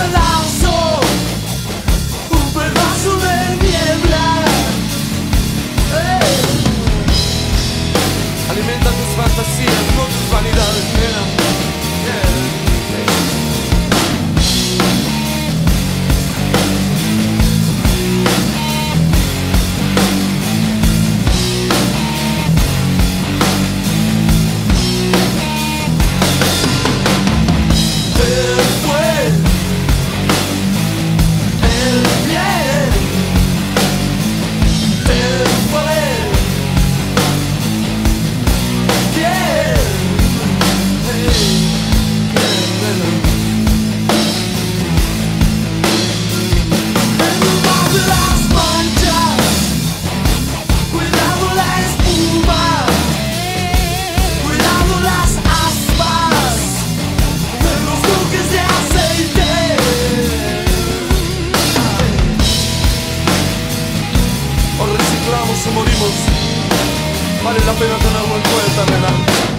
pedazo, un pedazo de niebla. Alimenta tus fantasías, no tus vanidades. La pena tenerlo en cuenta,